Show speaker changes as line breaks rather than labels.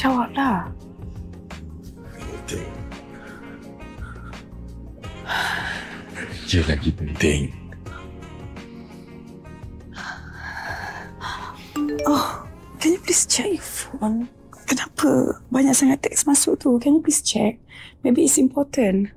jawablah.
Penting. Dia lagi penting.
Oh, can you please check your phone? Kenapa banyak sangat teks masuk tu? Can you please check? Maybe it's important.